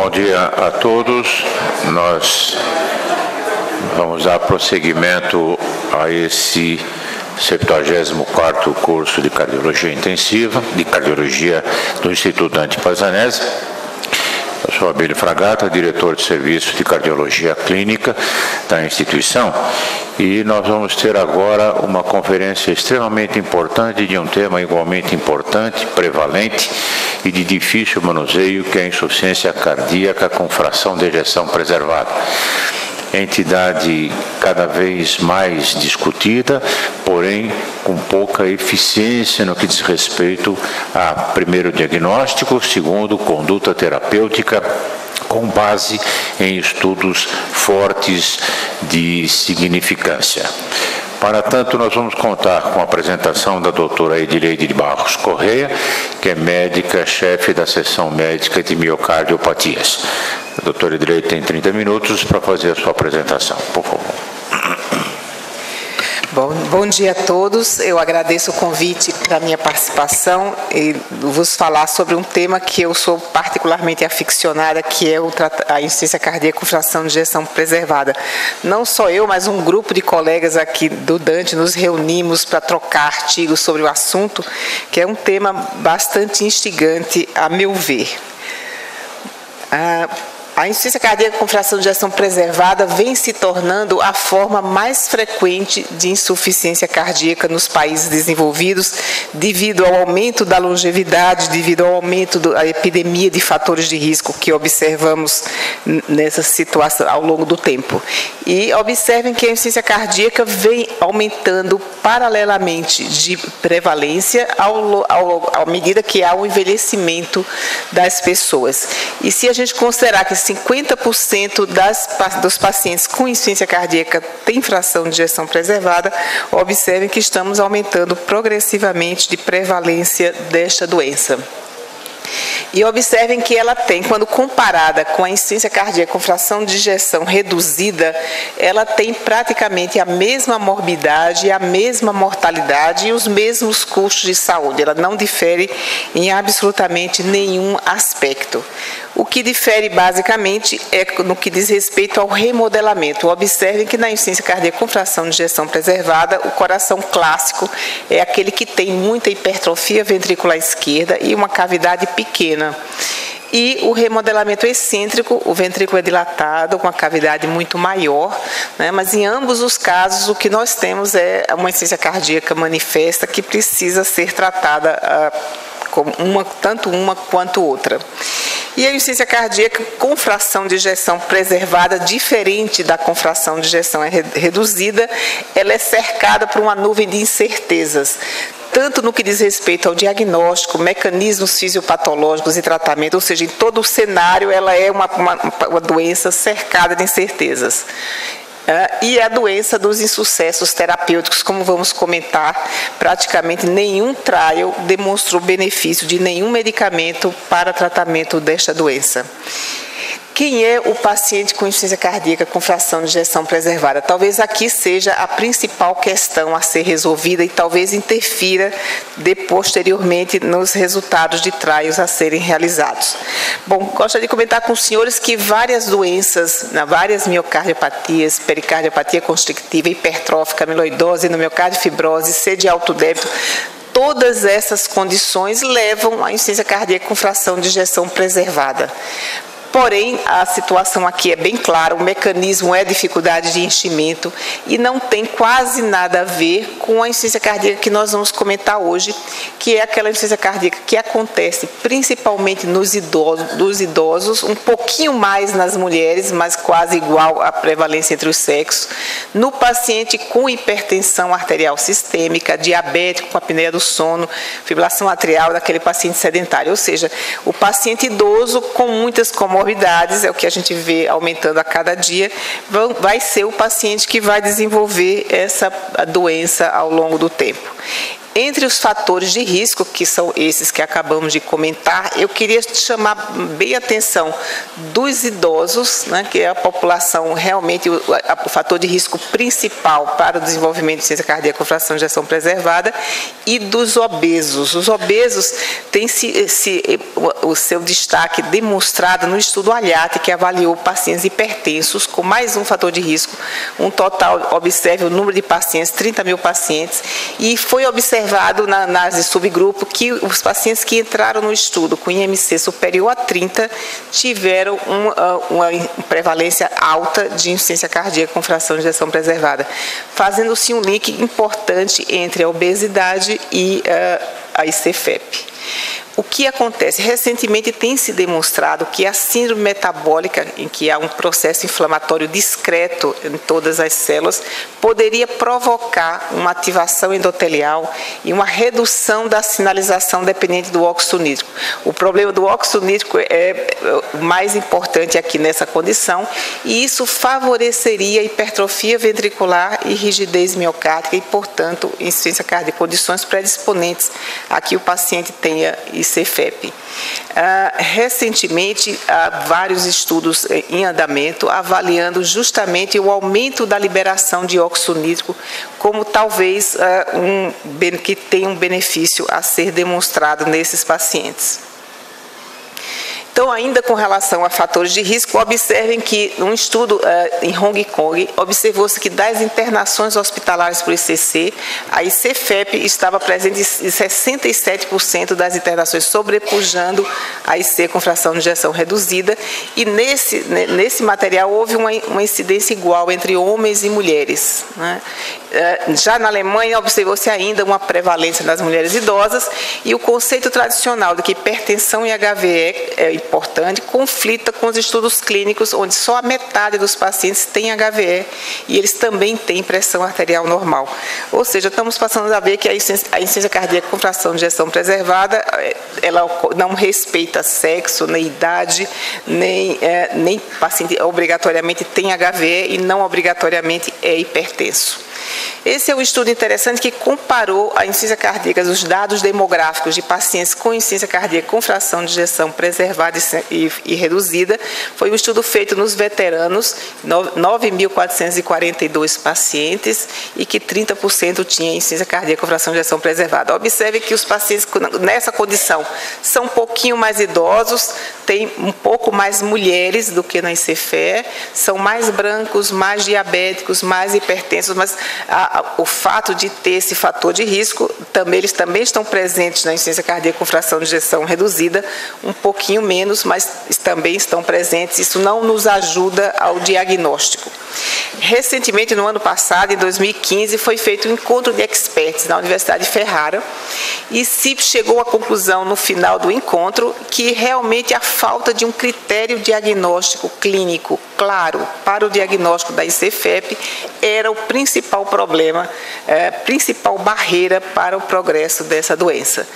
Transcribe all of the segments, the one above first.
Bom dia a todos. Nós vamos dar prosseguimento a esse 74º curso de Cardiologia Intensiva, de Cardiologia do Instituto Dante Pazanese. Eu sou Abílio Fragata, diretor de Serviço de Cardiologia Clínica da instituição, e nós vamos ter agora uma conferência extremamente importante de um tema igualmente importante, prevalente e de difícil manuseio, que é a insuficiência cardíaca com fração de ejeção preservada entidade cada vez mais discutida, porém com pouca eficiência no que diz respeito a primeiro diagnóstico, segundo conduta terapêutica com base em estudos fortes de significância. Para tanto, nós vamos contar com a apresentação da doutora Edileide de Barros Correia, que é médica, chefe da seção médica de miocardiopatias. A doutora Edileide tem 30 minutos para fazer a sua apresentação. Por favor. Bom, bom dia a todos. Eu agradeço o convite para minha participação e vos falar sobre um tema que eu sou particularmente aficionada, que é a insuficiência cardíaca com fração de injeção preservada. Não só eu, mas um grupo de colegas aqui do Dante nos reunimos para trocar artigos sobre o assunto, que é um tema bastante instigante, a meu ver. Ah, a insuficiência cardíaca com fração de ejeção preservada vem se tornando a forma mais frequente de insuficiência cardíaca nos países desenvolvidos, devido ao aumento da longevidade, devido ao aumento da epidemia de fatores de risco que observamos nessa situação ao longo do tempo. E observem que a insuficiência cardíaca vem aumentando paralelamente de prevalência ao, ao, à medida que há o envelhecimento das pessoas. E se a gente considerar que 50% das, dos pacientes com insuficiência cardíaca têm fração de ejeção preservada, observem que estamos aumentando progressivamente de prevalência desta doença. E observem que ela tem, quando comparada com a insuficiência cardíaca com fração de injeção reduzida, ela tem praticamente a mesma morbidade, a mesma mortalidade e os mesmos custos de saúde. Ela não difere em absolutamente nenhum aspecto. O que difere basicamente é no que diz respeito ao remodelamento. Observem que na insuficiência cardíaca com fração de injeção preservada, o coração clássico é aquele que tem muita hipertrofia ventricular esquerda e uma cavidade pequena. E o remodelamento excêntrico, o ventrículo é dilatado, com a cavidade muito maior, né? mas em ambos os casos o que nós temos é uma insuficiência cardíaca manifesta que precisa ser tratada ah, como uma, tanto uma quanto outra. E a insuficiência cardíaca com fração de ejeção preservada, diferente da com fração de ejeção é reduzida, ela é cercada por uma nuvem de incertezas tanto no que diz respeito ao diagnóstico, mecanismos fisiopatológicos e tratamento, ou seja, em todo o cenário ela é uma, uma, uma doença cercada de incertezas. Uh, e a doença dos insucessos terapêuticos, como vamos comentar, praticamente nenhum trial demonstrou benefício de nenhum medicamento para tratamento desta doença. Quem é o paciente com insuficiência cardíaca com fração de ejeção preservada? Talvez aqui seja a principal questão a ser resolvida e talvez interfira de, posteriormente nos resultados de trials a serem realizados. Bom, gostaria de comentar com os senhores que várias doenças, várias miocardiopatias, pericardiopatia constrictiva, hipertrófica, amiloidose, miocárdio fibrose, sede de alto débito, todas essas condições levam à insuficiência cardíaca com fração de ejeção preservada. Porém, a situação aqui é bem clara, o mecanismo é dificuldade de enchimento e não tem quase nada a ver com a insuficiência cardíaca que nós vamos comentar hoje, que é aquela insuficiência cardíaca que acontece principalmente nos idosos, dos idosos, um pouquinho mais nas mulheres, mas quase igual à prevalência entre os sexos, no paciente com hipertensão arterial sistêmica, diabético com apneia do sono, fibrilação atrial daquele paciente sedentário, ou seja, o paciente idoso com muitas comorbidades comorbidades, é o que a gente vê aumentando a cada dia, vai ser o paciente que vai desenvolver essa doença ao longo do tempo. Entre os fatores de risco, que são esses que acabamos de comentar, eu queria chamar bem a atenção dos idosos, né, que é a população realmente, o, a, o, fator de risco principal para o desenvolvimento de ciência cardíaca com fração de ejeção preservada, e dos obesos. Os obesos têm se, o, o seu destaque demonstrado no estudo ALHAT, que avaliou pacientes hipertensos com mais um fator de risco, um total, observe o número de pacientes, 30 mil pacientes, e foi observado observado na análise subgrupo que os pacientes que entraram no estudo com IMC superior a 30 tiveram uma, uma prevalência alta de insuficiência cardíaca com fração de ejeção preservada, fazendo-se um link importante entre a obesidade e uh, a ICFEP. O que acontece? Recentemente tem se demonstrado que a síndrome metabólica, em que há um processo inflamatório discreto em todas as células, poderia provocar uma ativação endotelial e uma redução da sinalização dependente do óxido nítrico. O problema do óxido nítrico é o mais importante aqui nessa condição e isso favoreceria a hipertrofia ventricular e rigidez miocárdica e, portanto, insuficiência cardíaca, condições predisponentes a que o paciente tenha Cefep. Ah, recentemente, há vários estudos em andamento avaliando justamente o aumento da liberação de óxido nítrico como talvez ah, um, que tenha um benefício a ser demonstrado nesses pacientes. Então, ainda com relação a fatores de risco, observem que num estudo uh, em Hong Kong, observou-se que das internações hospitalares por ICC, a ICFEP estava presente em 67% das internações, sobrepujando a IC com fração de injeção reduzida, e nesse, nesse material houve uma, uma incidência igual entre homens e mulheres. Né? Uh, já na Alemanha, observou-se ainda uma prevalência nas mulheres idosas, e o conceito tradicional de que hipertensão e HVE é, importante, conflita com os estudos clínicos, onde só a metade dos pacientes tem HVE e eles também têm pressão arterial normal. Ou seja, estamos passando a ver que a insuficiência cardíaca com fração de ejeção preservada, eh, ela não respeita sexo, nem idade, nem, é, nem paciente obrigatoriamente tem HVE e não obrigatoriamente é hipertenso. Esse é um estudo interessante que comparou a insuficiência cardíaca, os dados demográficos de pacientes com insuficiência cardíaca com fração de injeção preservada e, e reduzida. Foi um estudo feito nos veteranos, 9.442 pacientes, e que 30% tinha insuficiência cardíaca com fração de injeção preservada. Observe que os pacientes nessa condição são um pouquinho mais idosos, têm um pouco mais mulheres do que na ICFE, são mais brancos, mais diabéticos, mais hipertensos, mas a, o fato de ter esse fator de risco, também, eles também estão presentes na insuficiência cardíaca com fração de injeção reduzida, um pouquinho menos, mas também estão presentes. Isso não nos ajuda ao diagnóstico. Recentemente, no ano passado, em 2015, foi feito um encontro de experts na Universidade de Ferrara e se chegou à conclusão no final do encontro que realmente a falta de um critério diagnóstico clínico claro para o diagnóstico da ICFEP era o principal problema, é, principal barreira para o progresso dessa doença.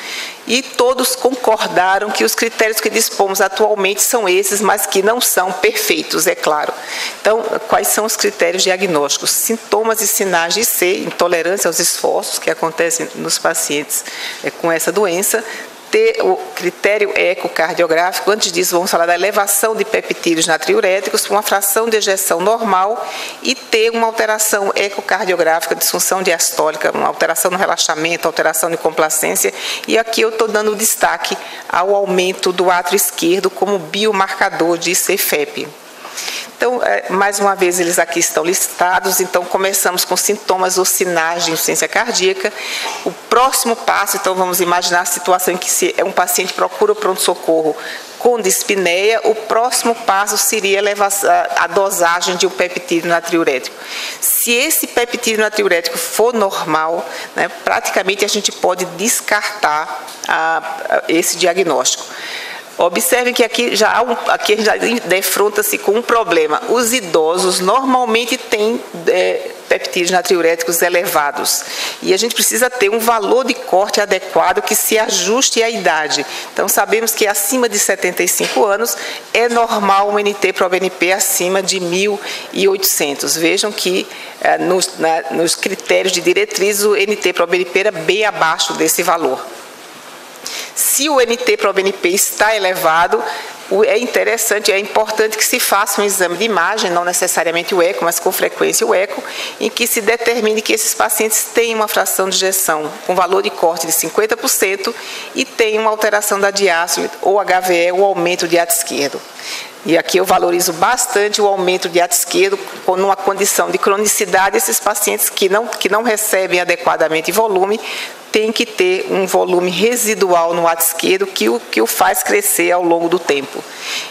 E todos concordaram que os critérios que dispomos atualmente são esses, mas que não são perfeitos, é claro. Então, quais são os critérios diagnósticos? Sintomas e sinais de C, intolerância aos esforços que acontecem nos pacientes com essa doença, ter o critério ecocardiográfico. Antes disso, vamos falar da elevação de peptídeos natriuréticos uma fração de ejeção normal e ter uma alteração ecocardiográfica, disfunção diastólica, uma alteração no relaxamento, alteração de complacência. E aqui eu estou dando destaque ao aumento do átrio esquerdo como biomarcador de CFEP. Então, é, mais uma vez, eles aqui estão listados. Então, começamos com sintomas ou sinais de insuficiência cardíaca. O próximo passo, então, vamos imaginar a situação em que se é um paciente procura pronto-socorro com dispneia, o próximo passo seria a dosagem de um peptídeo natriurético. Se esse peptídeo natriurético for normal, né, praticamente a gente pode descartar esse diagnóstico. Observem que aqui já, um, aqui já defronta-se com um problema. Os idosos normalmente têm é, peptídeos natriuréticos elevados. E a gente precisa ter um valor de corte adequado que se ajuste à idade. Então, sabemos que acima de 75 anos é normal um NT-proBNP acima de 1.800. Vejam que eh, nos, na, nos critérios de diretriz o NT-proBNP era bem abaixo desse valor. Se o NT para o BNP está elevado, é interessante, é importante que se faça um exame de imagem, não necessariamente o eco, mas com frequência o eco, em que se determine que esses pacientes têm uma fração de injeção com valor de corte de 50% e têm uma alteração da diástole ou HVE, o aumento de ato esquerdo. E aqui eu valorizo bastante o aumento de ato esquerdo, numa condição de cronicidade, esses pacientes que não, que não recebem adequadamente volume tem que ter um volume residual no ato esquerdo que o, que o faz crescer ao longo do tempo.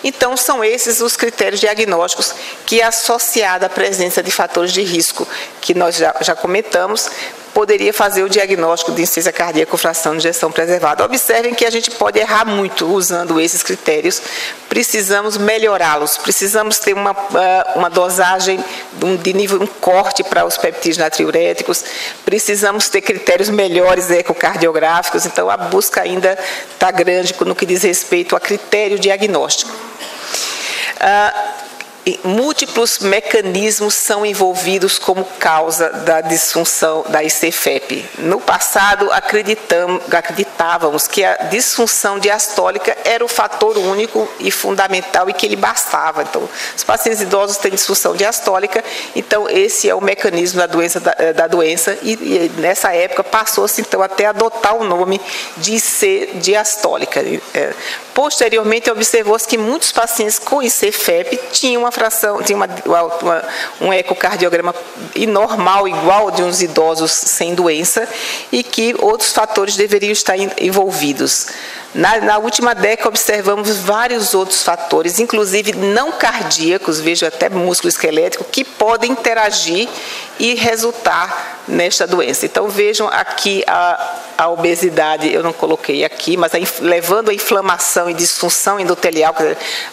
Então, são esses os critérios diagnósticos que, associada à presença de fatores de risco que nós já, já comentamos, poderia fazer o diagnóstico de insuficiência cardíaca com fração de injeção preservada. Observem que a gente pode errar muito usando esses critérios, precisamos melhorá-los, precisamos ter uma, ah, uma dosagem de nível, um corte para os peptídeos natriuréticos, precisamos ter critérios melhores ecocardiográficos, então a busca ainda está grande no que diz respeito a critério diagnóstico. Uh, múltiplos mecanismos são envolvidos como causa da disfunção da ICFEP. No passado, acreditávamos que a disfunção diastólica era o fator único e fundamental e que ele bastava. Então, os pacientes idosos têm disfunção diastólica, então esse é o mecanismo da doença, da, eh, da doença e, e, nessa época passou-se então até adotar o nome de IC diastólica. É, posteriormente, observou-se que muitos pacientes com ICFEP tinham fração, tinha uma, uma, um ecocardiograma normal, igual de uns idosos sem doença, e que outros fatores deveriam estar envolvidos. Na, na, última década, observamos vários outros fatores, inclusive não cardíacos, vejo até músculo esquelético, que podem interagir e resultar nesta doença. Então, vejam aqui a, a obesidade, eu não coloquei aqui, mas a, levando a inflamação e disfunção endotelial,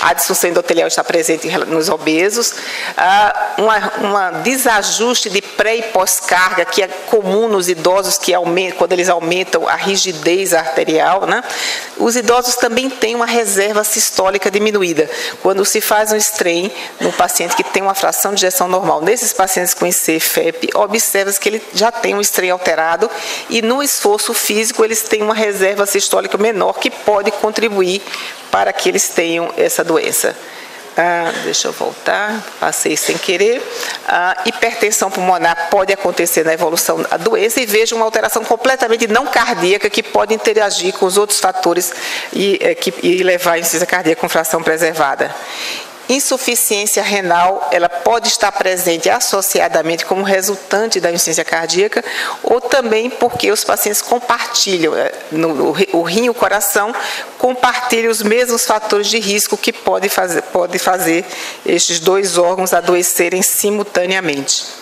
a disfunção endotelial está presente nos obesos, uma, uma desajuste de pré e pós-carga, que é comum nos idosos, que aumenta, quando eles aumentam a rigidez arterial, né? Os idosos também têm uma reserva sistólica diminuída. Quando se faz um strain no paciente que tem uma fração de injeção normal, nesses pacientes com IC-FEP, observa-se que ele já tem um strain alterado e no esforço físico eles têm uma reserva sistólica menor que pode contribuir para que eles tenham essa doença. Ah, deixa eu voltar, passei sem querer. Ah, hipertensão pulmonar pode acontecer na evolução da doença e veja uma alteração completamente não cardíaca que pode interagir com os outros fatores e, é, que, e levar a insuficiência cardíaca com fração preservada. Insuficiência renal, ela pode estar presente associadamente como resultante da insuficiência cardíaca ou também porque os pacientes compartilham, eh, no, o rim e o coração compartilham os mesmos fatores de risco que pode fazer, pode fazer estes dois órgãos adoecerem simultaneamente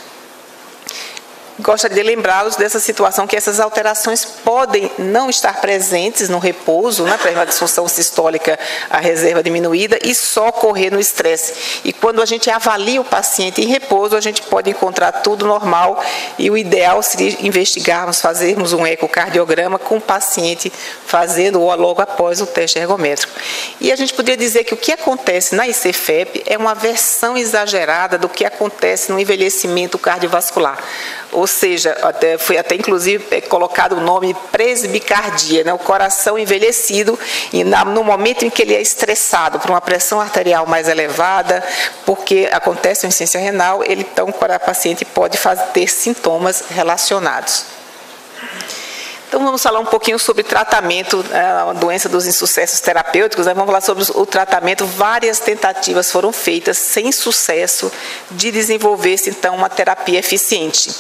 gostaria de lembrá-los dessa situação que essas alterações podem não estar presentes no repouso, né, para uma disfunção sistólica, a reserva diminuída, e só ocorrer no estresse. E quando a gente avalia o paciente em repouso, a gente pode encontrar tudo normal e o ideal seria investigarmos, fazermos um ecocardiograma com o paciente fazendo ou logo após o teste ergométrico. E a gente poderia dizer que o que acontece na ICFEP é uma versão exagerada do que acontece no envelhecimento cardiovascular ou seja, até, foi até inclusive é, colocado o nome presbicardia, né, o coração envelhecido, e no momento em que ele é estressado por uma pressão arterial mais elevada, porque acontece uma insuficiência renal, ele então, para o paciente, pode fazer, ter sintomas relacionados. Então vamos falar um pouquinho sobre tratamento, né, a doença dos insucessos terapêuticos. Né? Vamos falar sobre o tratamento. Várias tentativas foram feitas sem sucesso de desenvolver-se então uma terapia eficiente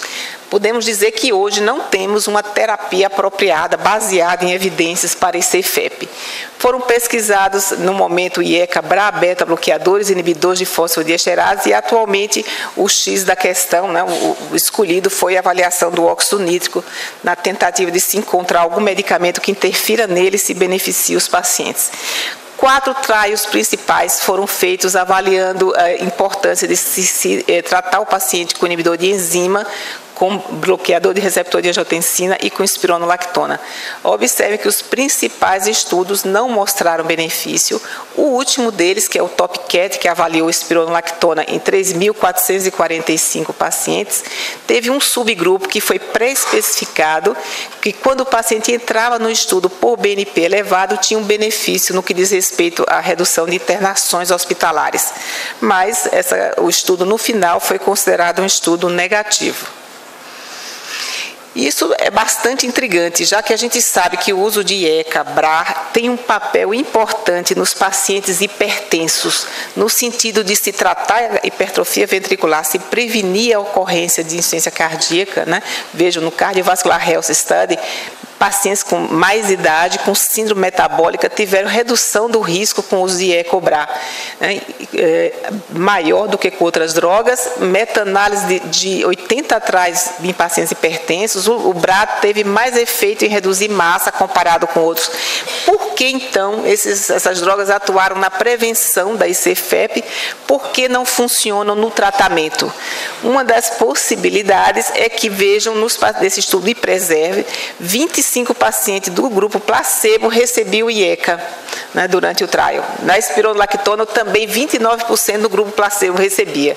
podemos dizer que hoje não temos uma terapia apropriada, baseada em evidências para esse FEP. Foram pesquisados no momento IECA, BRA, beta bloqueadores, inibidores de fosfodiesterase e atualmente o X da questão, né, o, escolhido foi a avaliação do óxido nítrico na tentativa de se encontrar algum medicamento que interfira nele e se beneficie os pacientes. Quatro traios principais foram feitos avaliando a importância de se, se eh, tratar o paciente com inibidor de enzima com bloqueador de receptor de angiotensina e com espironolactona. Observe que os principais estudos não mostraram benefício. O último deles, que é o TopCat, que avaliou espironolactona em 3.445 pacientes, teve um subgrupo que foi pré-especificado, que quando o paciente entrava no estudo por BNP elevado, tinha um benefício no que diz respeito à redução de internações hospitalares. Mas essa, o estudo, no final, foi considerado um estudo negativo. Isso é bastante intrigante, já que a gente sabe que o uso de ECA, BRA, tem um papel importante nos pacientes hipertensos, no sentido de se tratar a hipertrofia ventricular, se prevenir a ocorrência de insuficiência cardíaca. Né? Vejam, no Cardiovascular Health Study, pacientes com mais idade, com síndrome metabólica, tiveram redução do risco com o uso de né, é, maior do que com outras drogas. Meta-análise de, de 80 atrás em pacientes hipertensos, o, o BRA teve mais efeito em reduzir massa comparado com outros. Por que então esses, essas drogas atuaram na prevenção da ICFEP? Por que não funcionam no tratamento? Uma das possibilidades é que vejam nos, nesse estudo e preserve 25 25 pacientes do grupo placebo recebiam IECA né, durante o trial. Na espironolactona, também 29% do grupo placebo recebia.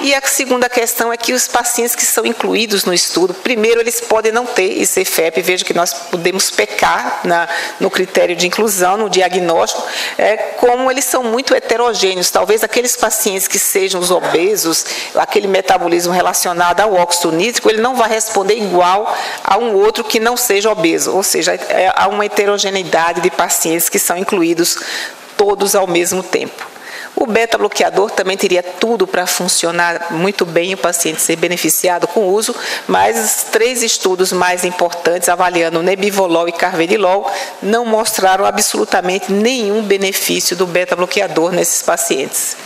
E a segunda questão é que os pacientes que são incluídos no estudo, primeiro, eles podem não ter ICFEP, veja que nós podemos pecar na, no critério de inclusão, no diagnóstico, é, como eles são muito heterogêneos. Talvez aqueles pacientes que sejam os obesos, aquele metabolismo relacionado ao óxido nítrico, ele não vai responder igual a um outro que não seja obeso, ou seja, é, há uma heterogeneidade de pacientes que são incluídos todos ao mesmo tempo. O beta-bloqueador também teria tudo para funcionar muito bem o paciente ser beneficiado com o uso, mas três estudos mais importantes, avaliando nebivolol e carvedilol, não mostraram absolutamente nenhum benefício do beta-bloqueador nesses pacientes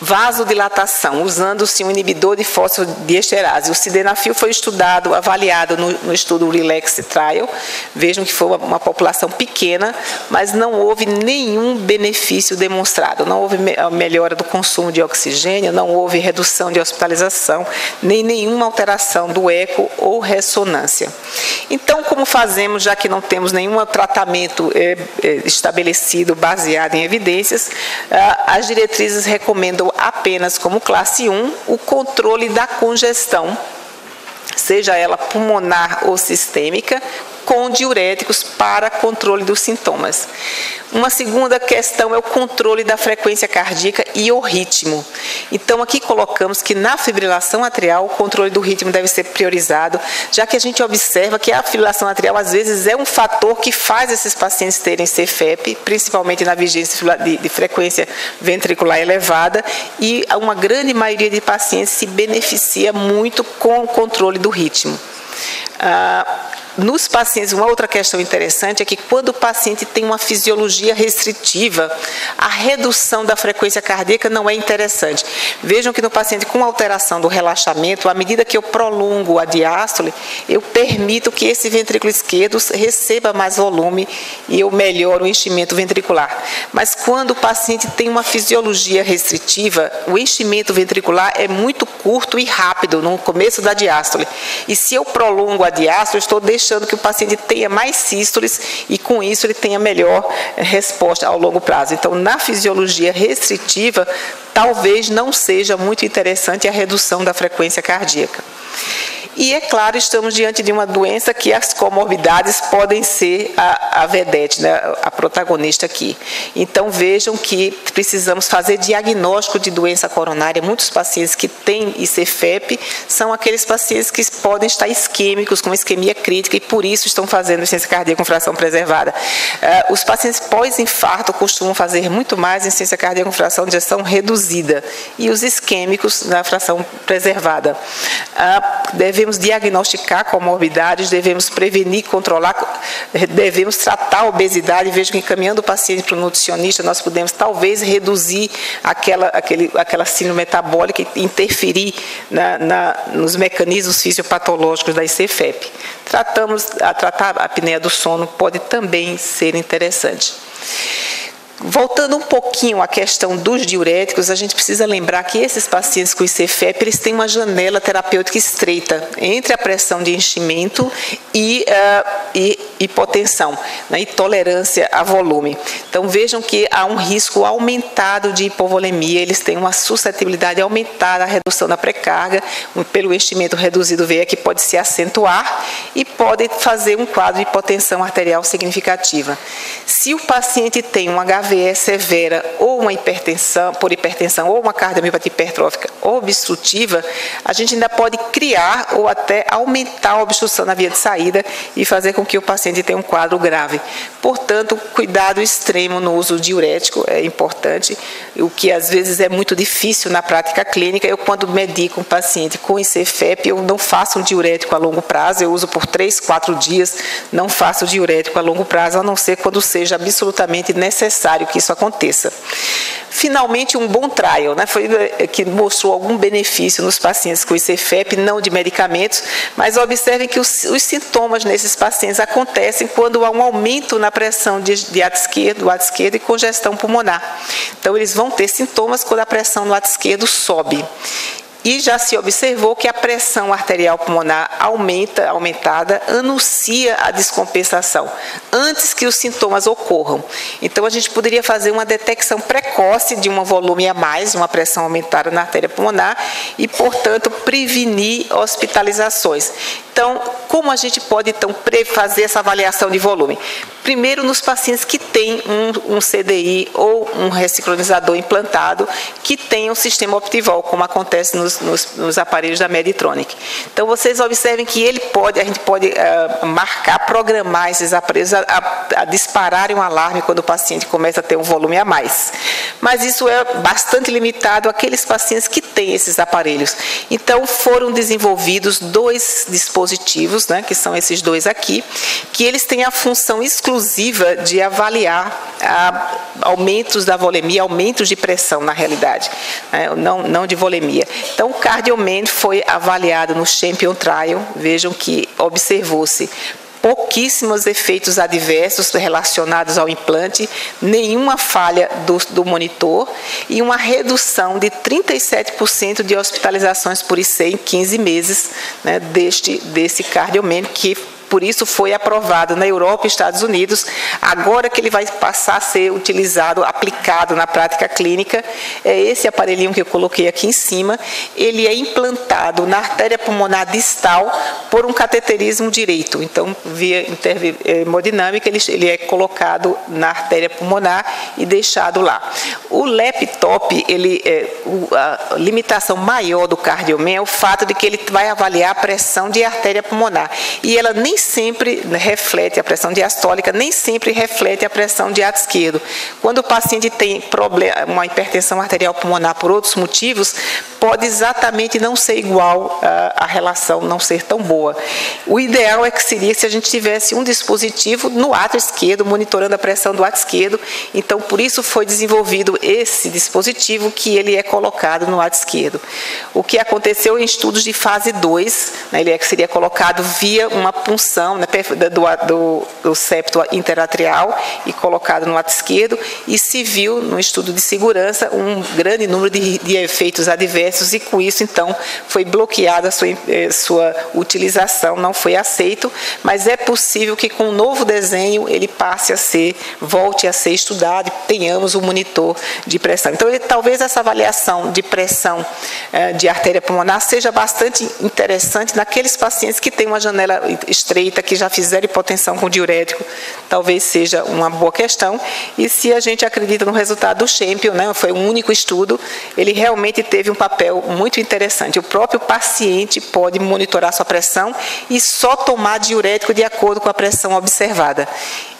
vasodilatação, usando-se um inibidor de fosfodiesterase. O sildenafil foi estudado, avaliado no, no, estudo Relax Trial. Vejam que foi uma, uma, população pequena, mas não houve nenhum benefício demonstrado. Não houve me, melhora do consumo de oxigênio, não houve redução de hospitalização, nem nenhuma alteração do eco ou ressonância. Então, como fazemos, já que não temos nenhum tratamento é, é, estabelecido baseado em evidências, ah, as diretrizes recomendam apenas como classe 1 o controle da congestão, seja ela pulmonar ou sistêmica, com diuréticos para controle dos sintomas. Uma segunda questão é o controle da frequência cardíaca e o ritmo. Então, aqui colocamos que na fibrilação atrial o controle do ritmo deve ser priorizado, já que a gente observa que a fibrilação atrial às vezes é um fator que faz esses pacientes terem CFEP, principalmente na vigência de, frequência ventricular elevada, e uma grande maioria de pacientes se beneficia muito com o controle do ritmo. Ah, nos pacientes, uma outra questão interessante é que quando o paciente tem uma fisiologia restritiva, a redução da frequência cardíaca não é interessante. Vejam que no paciente com alteração do relaxamento, à medida que eu prolongo a diástole, eu permito que esse ventrículo esquerdo receba mais volume e eu melhoro o enchimento ventricular. Mas quando o paciente tem uma fisiologia restritiva, o enchimento ventricular é muito curto e rápido no começo da diástole. E se eu prolongo a diástole, eu estou deixando deixando que o paciente tenha mais sístoles e com isso ele tenha melhor eh, resposta ao longo prazo. Então, na fisiologia restritiva, talvez não seja muito interessante a redução da frequência cardíaca. E, é claro, estamos diante de uma doença que as comorbidades podem ser a, a vedete, né, a protagonista aqui. Então, vejam que precisamos fazer diagnóstico de doença coronária. Muitos pacientes que têm ICFEP são aqueles pacientes que podem estar isquêmicos, com isquemia crítica, e por isso estão fazendo insuficiência cardíaca com fração preservada. Uh, os pacientes pós-infarto costumam fazer muito mais insuficiência cardíaca com fração de ejeção reduzida, e os isquêmicos na fração preservada. Uh, devemos diagnosticar comorbidades, devemos prevenir, controlar, devemos tratar a obesidade. Vejo que encaminhando o paciente para o nutricionista, nós podemos talvez reduzir aquela, aquele, aquela síndrome metabólica e interferir na, na, nos mecanismos fisiopatológicos da ICFEP. Tratamos, a tratar a apneia do sono pode também ser interessante. Voltando um pouquinho à questão dos diuréticos, a gente precisa lembrar que esses pacientes com ICFEP eles têm uma janela terapêutica estreita entre a pressão de enchimento e, uh, e hipotensão, né, e tolerância a volume. Então vejam que há um risco aumentado de hipovolemia, eles têm uma suscetibilidade aumentada à redução da pré-carga, pelo enchimento reduzido veia que pode se acentuar e pode fazer um quadro de hipotensão arterial significativa. Se o paciente tem um HIV AVE severa ou uma hipertensão, por hipertensão, ou uma cardiomiopatia hipertrófica obstrutiva, a gente ainda pode criar ou até aumentar a obstrução na via de saída e fazer com que o paciente tenha um quadro grave. Portanto, cuidado extremo no uso diurético é importante, o que às vezes é muito difícil na prática clínica. Eu, quando medico um paciente com ICFEP, eu não faço um diurético a longo prazo, eu uso por 3, 4 dias, não faço diurético a longo prazo, a não ser quando seja absolutamente necessário necessário que isso aconteça. Finalmente, um bom trial, né, foi eh, que mostrou algum benefício nos pacientes com ICFEP, não de medicamentos, mas observem que os, os sintomas nesses pacientes acontecem quando há um aumento na pressão de, de ato esquerdo, do ato esquerdo e congestão pulmonar. Então, eles vão ter sintomas quando a pressão no ato esquerdo sobe e já se observou que a pressão arterial pulmonar aumenta, aumentada, anuncia a descompensação antes que os sintomas ocorram. Então a gente poderia fazer uma detecção precoce de um volume a mais, uma pressão aumentada na artéria pulmonar e, portanto, prevenir hospitalizações. Então, como a gente pode então fazer essa avaliação de volume? Primeiro, nos pacientes que têm um, um CDI ou um ressincronizador implantado, que tem um sistema Optival, como acontece nos, nos, nos aparelhos da Meditronic. Então, vocês observem que ele pode, a gente pode uh, marcar, programar esses aparelhos a, a, a dispararem um alarme quando o paciente começa a ter um volume a mais. Mas isso é bastante limitado àqueles pacientes que têm esses aparelhos. Então, foram desenvolvidos dois dispositivos né, que são esses dois aqui, que eles têm a função exclusiva de avaliar a, aumentos da volemia, aumentos de pressão na realidade, né, não, não de volemia. Então, o CardioMan foi avaliado no Champion Trial, vejam que observou-se pouquíssimos efeitos adversos relacionados ao implante, nenhuma falha do, do monitor e uma redução de 37% de hospitalizações por IC em 15 meses né, deste, desse cardiomen, que por isso foi aprovado na Europa e Estados Unidos. Agora que ele vai passar a ser utilizado, aplicado na prática clínica, é esse aparelhinho que eu coloquei aqui em cima. Ele é implantado na artéria pulmonar distal por um cateterismo direito. Então, via hemodinâmica, ele, ele é colocado na artéria pulmonar e deixado lá. O laptop, ele, é, a limitação maior do cardiomen é o fato de que ele vai avaliar a pressão de artéria pulmonar. E ela nem sempre reflete a pressão diastólica, nem sempre reflete a pressão de ato esquerdo. Quando o paciente tem problema, uma hipertensão arterial pulmonar por outros motivos, pode exatamente não ser igual a, a relação, não ser tão boa. O ideal é que seria se a gente tivesse um dispositivo no ato esquerdo, monitorando a pressão do ato esquerdo. Então, por isso foi desenvolvido esse dispositivo que ele é colocado no ato esquerdo. O que aconteceu em estudos de fase 2, né, ele é que seria colocado via uma punção né, do, do, do septo interatrial e colocado no lado esquerdo, e se viu, no estudo de segurança, um grande número de, de efeitos adversos, e com isso, então, foi bloqueada a sua, eh, sua utilização, não foi aceito, mas é possível que com o um novo desenho ele passe a ser, volte a ser estudado, tenhamos um monitor de pressão. Então, ele, talvez essa avaliação de pressão eh, de artéria pulmonar seja bastante interessante naqueles pacientes que têm uma janela estreita, que já fizeram hipotensão com diurético, talvez seja uma boa questão. E se a gente acredita no resultado do Champion, né, foi um único estudo, ele realmente teve um papel muito interessante. O próprio paciente pode monitorar sua pressão e só tomar diurético de acordo com a pressão observada.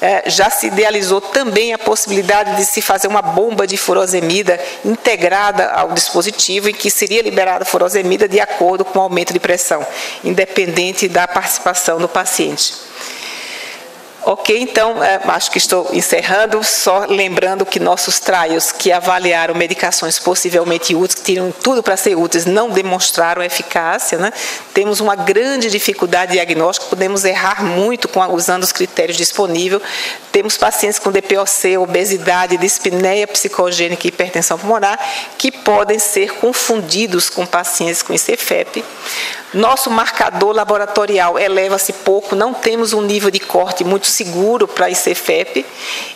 É, já se idealizou também a possibilidade de se fazer uma bomba de furosemida integrada ao dispositivo, em que seria liberada furosemida de acordo com o aumento de pressão, independente da participação do paciente. Ok, então é, acho que estou encerrando, só lembrando que nossos trials que avaliaram medicações possivelmente úteis, que tinham tudo para ser úteis, não demonstraram eficácia. Né? Temos uma grande dificuldade diagnóstica, podemos errar muito com, usando os critérios disponíveis. Temos pacientes com DPOC, obesidade, dispneia psicogênica e hipertensão pulmonar, que podem ser confundidos com pacientes com ICFEP. Nosso marcador laboratorial eleva-se pouco, não temos um nível de corte muito seguro para ICFEP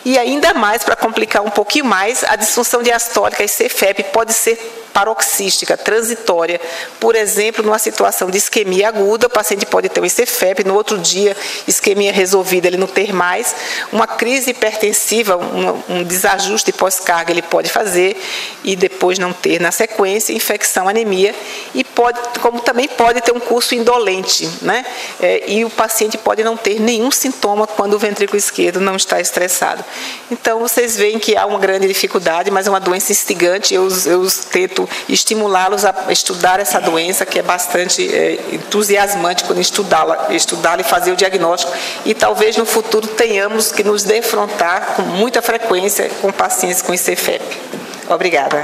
e ainda mais para complicar um pouquinho mais, a disfunção diastólica ICFEP pode ser paroxística, transitória. Por exemplo, numa situação de isquemia aguda, o paciente pode ter um ICFEP, no outro dia, isquemia resolvida, ele não ter mais. Uma crise hipertensiva, um, um desajuste pós-carga ele pode fazer e depois não ter na sequência infecção, anemia e pode, como também pode ter um curso indolente, né? É, e o paciente pode não ter nenhum sintoma quando o ventrículo esquerdo não está estressado. Então, vocês veem que há uma grande dificuldade, mas é uma doença instigante. Eu, eu tento estimulá-los a estudar essa doença, que é bastante é, entusiasmante quando estudá-la, estudá-la e fazer o diagnóstico. E talvez no futuro tenhamos que nos defrontar com muita frequência com pacientes com ICFEP. Obrigada.